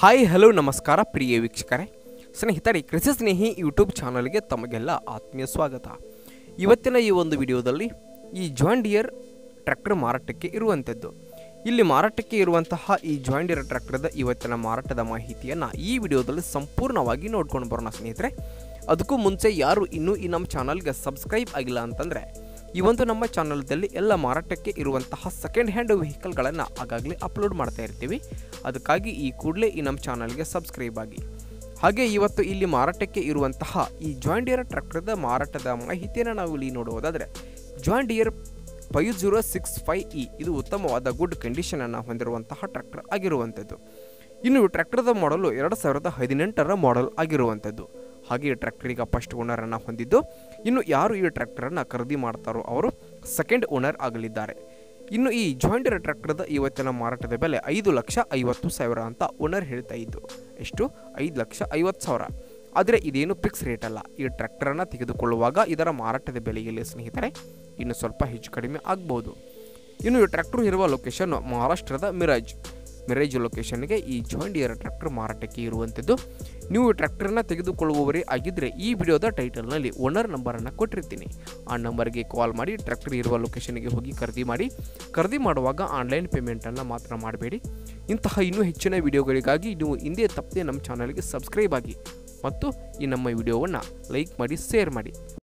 Hi hello ನಮಸ್ಕಾರ, ಪ್ರಿಯ ವೀಕ್ಷಕರೇ. ಸ್ನೇಹಿತರೆ, ಕೃಷಿ ಸ್ನೇಹಿ ಯೂಟ್ಯೂಬ್ ಚಾನಲ್ಗೆ ತಮಗೆಲ್ಲ ಆತ್ಮೀಯ ಸ್ವಾಗತ. ಇವತ್ತಿನ ಈ ಒಂದು ವಿಡಿಯೋದಲ್ಲಿ ಈ ಜಾಂಡಿಯರ್ ಡಿಯರ್ ಟ್ರ್ಯಾಕ್ಟರ್ ಮಾರಾಟಕ್ಕೆ ಇರುವಂಥದ್ದು. ಇಲ್ಲಿ ಮಾರಾಟಕ್ಕೆ ಇರುವಂತಹ ಈ ಜಾಂಡಿಯರ್ ಡಿಯರ್ ಟ್ರ್ಯಾಕ್ಟರ್ದ ಇವತ್ತಿನ ಮಾರಾಟದ ಮಾಹಿತಿಯನ್ನು ಈ ವಿಡಿಯೋದಲ್ಲಿ ಸಂಪೂರ್ಣವಾಗಿ ನೋಡ್ಕೊಂಡು ಬರೋಣ ಸ್ನೇಹಿತರೆ. ಅದಕ್ಕೂ ಮುಂಚೆ ಯಾರು ಇನ್ನೂ ಈ ನಮ್ಮ ಚಾನಲ್ಗೆ ಸಬ್ಸ್ಕ್ರೈಬ್ ಆಗಿಲ್ಲ ಅಂತಂದರೆ ಈ ಒಂದು ನಮ್ಮ ಚಾನಲ್ದಲ್ಲಿ ಎಲ್ಲ ಮಾರಾಟಕ್ಕೆ ಇರುವಂತಹ ಸೆಕೆಂಡ್ ಹ್ಯಾಂಡ್ ವೆಹಿಕಲ್ಗಳನ್ನು ಆಗಾಗಲೇ ಅಪ್ಲೋಡ್ ಮಾಡ್ತಾ ಇರ್ತೀವಿ. ಅದಕ್ಕಾಗಿ ಈ ಕೂಡಲೇ ಈ ನಮ್ಮ ಚಾನಲ್ಗೆ ಸಬ್ಸ್ಕ್ರೈಬ್ ಆಗಿ. ಹಾಗೆ ಇವತ್ತು ಇಲ್ಲಿ ಮಾರಾಟಕ್ಕೆ ಇರುವಂತಹ ಈ ಜಾನ್ ಡಿಯರ್ ಟ್ರ್ಯಾಕ್ಟರ್ದ ಮಾರಾಟದ ಮಾಹಿತಿಯನ್ನು ನಾವು ಇಲ್ಲಿ ನೋಡುವುದಾದರೆ John Deere five zero six five E ಇದು ಉತ್ತಮವಾದ ಗುಡ್ ಕಂಡೀಷನನ್ನು ಹೊಂದಿರುವಂತಹ ಟ್ರ್ಯಾಕ್ಟರ್ ಆಗಿರುವಂಥದ್ದು. ಇನ್ನು ಟ್ರ್ಯಾಕ್ಟರ್ದ ಮಾಡಲು ಎರಡು ಸಾವಿರದ ಹದಿನೆಂಟರ ಮಾಡೆಲ್ ಆಗಿರುವಂಥದ್ದು. ಹಾಗೆ ಈ ಟ್ರ್ಯಾಕ್ಟರ್ ಈಗ ಫಸ್ಟ್ ಓನರನ್ನು ಹೊಂದಿದ್ದು. ಇನ್ನು ಯಾರು ಈ ಟ್ರ್ಯಾಕ್ಟರನ್ನು ಖರೀದಿ ಮಾಡ್ತಾರೋ ಅವರು ಸೆಕೆಂಡ್ ಓನರ್ ಆಗಲಿದ್ದಾರೆ. ಇನ್ನು ಈ ಜಾಯಿಂಟ್ ಟ್ರ್ಯಾಕ್ಟರ್ದ ಇವತ್ತಿನ ಮಾರಾಟದ ಬೆಲೆ ಐದು ಲಕ್ಷ ಐವತ್ತು ಸಾವಿರ ಅಂತ ಓನರ್ ಹೇಳ್ತಾ ಇದ್ದು ಎಷ್ಟು? ಐದು ಲಕ್ಷ ಐವತ್ತು ಸಾವಿರ. ಆದರೆ ಇದೇನು ಫಿಕ್ಸ್ ರೇಟ್ ಅಲ್ಲ. ಈ ಟ್ರ್ಯಾಕ್ಟರನ್ನು ತೆಗೆದುಕೊಳ್ಳುವಾಗ ಇದರ ಮಾರಾಟದ ಬೆಲೆಯಲ್ಲಿ ಸ್ನೇಹಿತರೆ ಇನ್ನು ಸ್ವಲ್ಪ ಹೆಚ್ಚು ಕಡಿಮೆ ಆಗ್ಬೋದು. ಇನ್ನು ಈ ಟ್ರ್ಯಾಕ್ಟರ್ ಇರುವ ಲೊಕೇಶನ್ ಮಹಾರಾಷ್ಟ್ರದ ಮಿರಾಜ್ ಮಿರಾಜ್ ಲೊಕೇಶನ್ಗೆ ಈ ಜಾಯಿಂಟ್ ಇಯರ್ ಟ್ರ್ಯಾಕ್ಟರ್ ಮಾರಾಟಕ್ಕೆ ಇರುವಂಥದ್ದು. ನೀವು ಟ್ರ್ಯಾಕ್ಟರ್ನ ತೆಗೆದುಕೊಳ್ಳುವವರೇ ಆಗಿದ್ದರೆ ಈ ವಿಡಿಯೋದ ಟೈಟಲ್ನಲ್ಲಿ ಓನರ್ ನಂಬರನ್ನು ಕೊಟ್ಟಿರ್ತೀನಿ. ಆ ನಂಬರ್ಗೆ ಕಾಲ್ ಮಾಡಿ ಟ್ರ್ಯಾಕ್ಟರ್ ಇರುವ ಲೊಕೇಶನ್ಗೆ ಹೋಗಿ ಖರೀದಿ ಮಾಡಿ. ಖರೀದಿ ಮಾಡುವಾಗ ಆನ್ಲೈನ್ ಪೇಮೆಂಟನ್ನು ಮಾತ್ರ ಮಾಡಬೇಡಿ. ಇಂತಹ ಇನ್ನೂ ಹೆಚ್ಚಿನ ವಿಡಿಯೋಗಳಿಗಾಗಿ ನೀವು ಹಿಂದೆ ತಪ್ಪದೆ ನಮ್ಮ ಚಾನಲ್ಗೆ ಸಬ್ಸ್ಕ್ರೈಬ್ ಆಗಿ. ಮತ್ತು ಈ ನಮ್ಮ ವಿಡಿಯೋವನ್ನು ಲೈಕ್ ಮಾಡಿ, ಶೇರ್ ಮಾಡಿ.